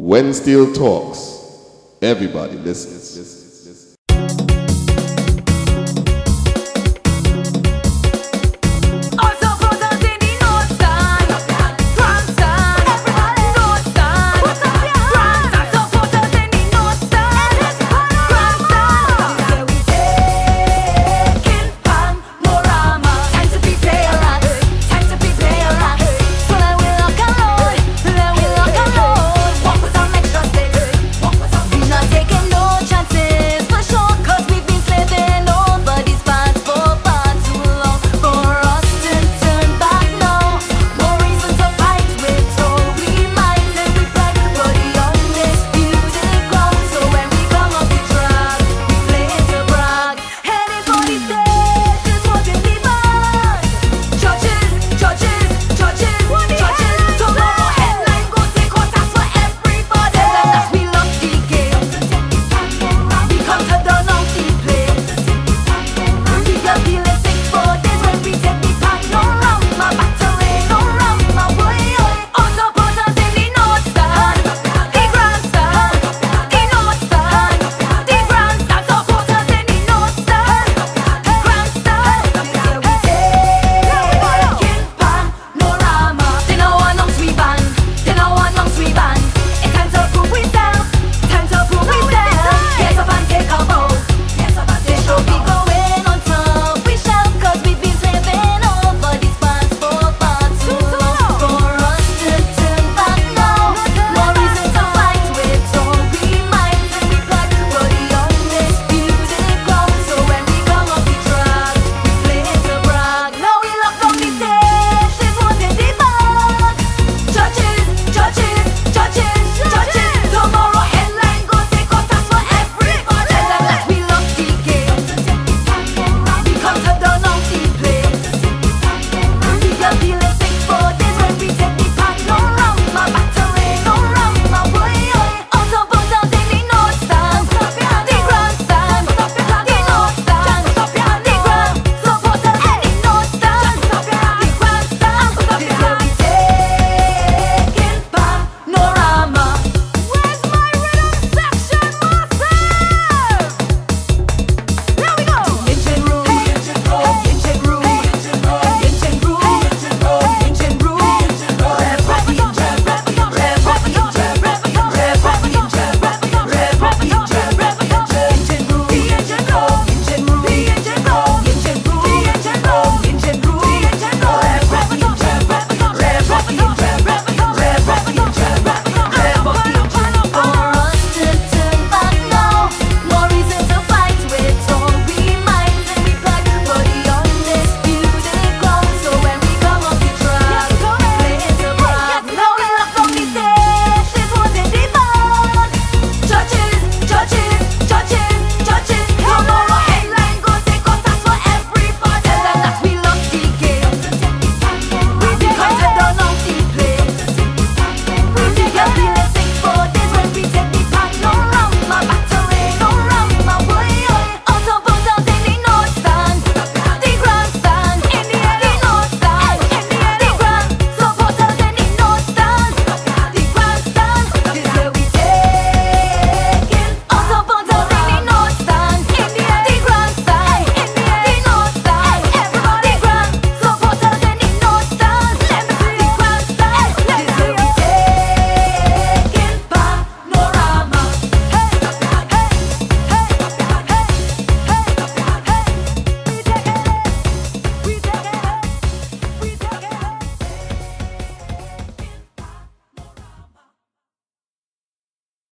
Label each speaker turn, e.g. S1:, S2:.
S1: When Steel talks, everybody listens.